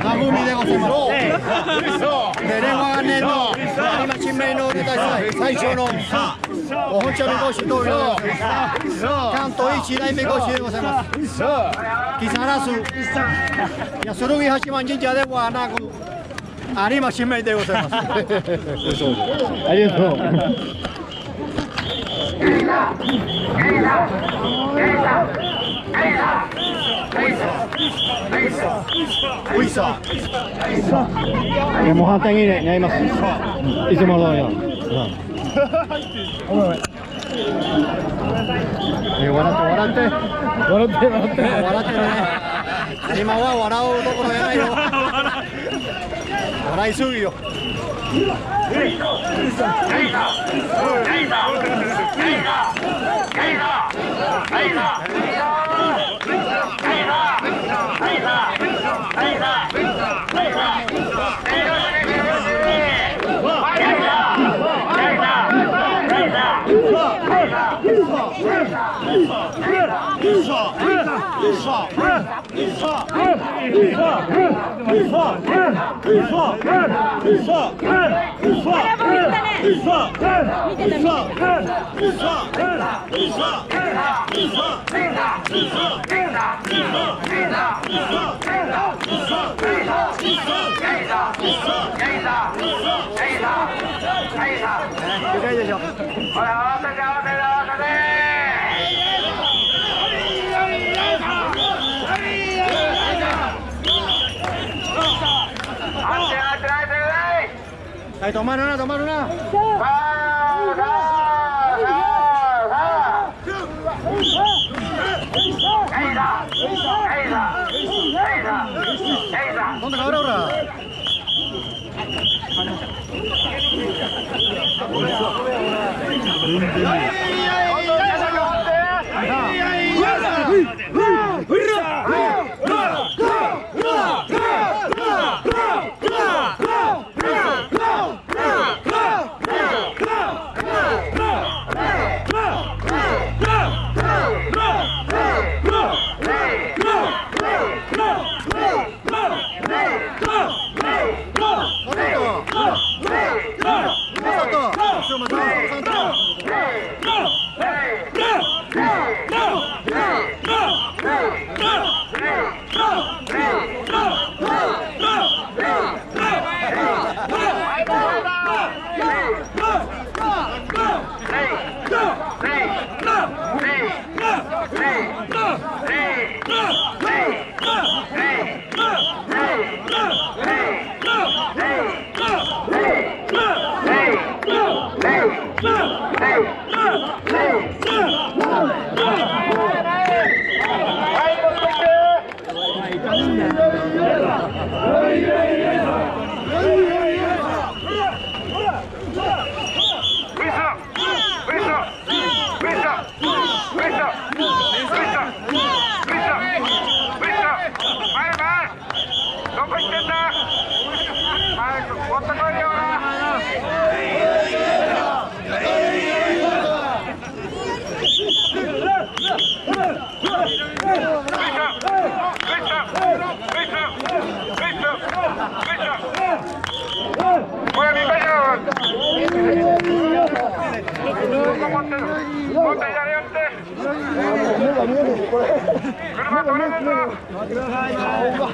ナフミでございます。で、令和元年の有馬新名の大祭最初のお本茶目講師通りで関東一代目講師でございます。木更津、いや、その上八幡神社ではなく、有馬新名でございます。ありがとう。おいさ。もう反対にやります。いつも通よ、うん、おいおい笑って笑って笑って。笑って笑って。笑って今は笑う男のやないよ。笑,いすぎよ。ないぞいぞいぞいいいでしょ。ほら、合わせて合わせて合わせて。はい、止まるな、止まるな。なんだか、おら Vamos, vamos, vamos, Go! Look! 車取れるか顔が